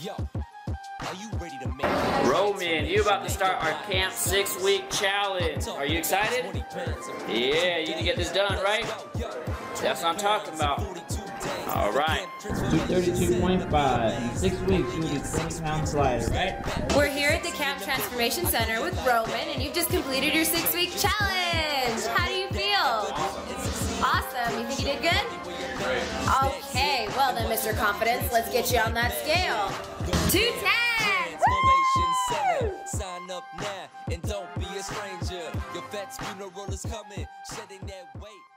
Yo, are you ready to make Roman, you about to start our camp six week challenge. Are you excited? Yeah, you need to get this done, right? That's what I'm talking about. All right. 232.5. In six weeks, you will be 20 pounds lighter, right? We're here at the Camp Transformation Center with Roman, and you've just completed your six week challenge. How do you feel? Awesome. You think you did good? Okay, well then, Mr. Confidence, let's get you on that scale. 210! Sign up now and don't be a stranger. Your vet's funeral is coming, shedding that weight.